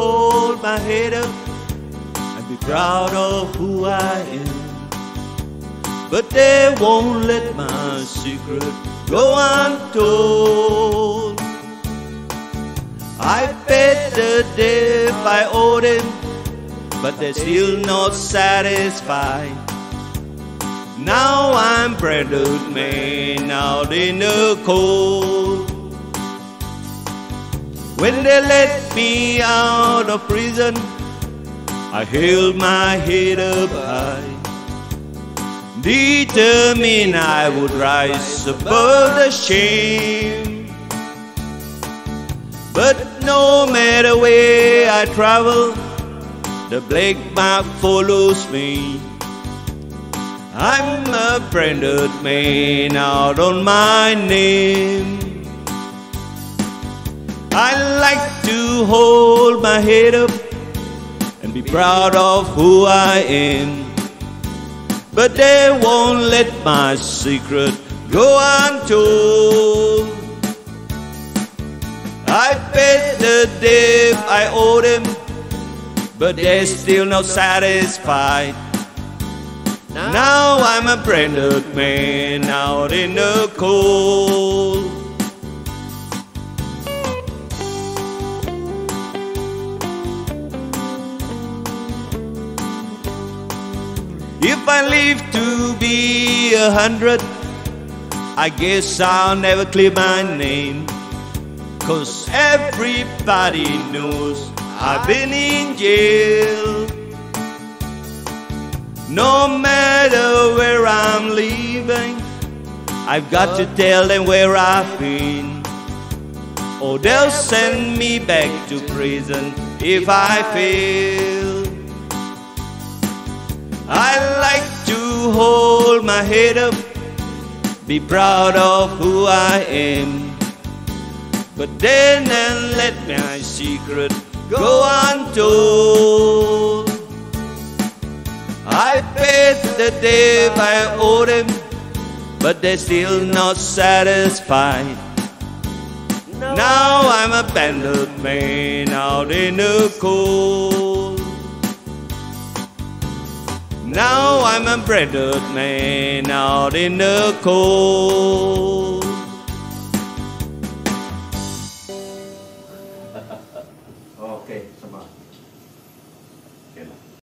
hold my head up and be proud of who I am. But they won't let my secret go untold. I paid the debt I owed them, but they're still not satisfied. Now I'm branded man out in the cold. When they let me out of prison, I held my head up high. Determined I would rise above the shame. But no matter where I travel, the black mark follows me. I'm a branded man out on my name. I like to hold my head up and be proud of who I am. But they won't let my secret go untold. I paid the debt I owed them, but they're still not satisfied. Now I'm a branded man out in the cold. If I live to be a hundred, I guess I'll never clear my name. Cause everybody knows I've been in jail. No matter where I'm leaving, I've got to tell them where I've been. Or they'll send me back to prison if I fail. Hold my head up, be proud of who I am. But then and let my secret go untold. I paid the debt I owed them, but they're still not satisfied. Now I'm a bandit man out in the cold. Now I'm a branded man out in the cold.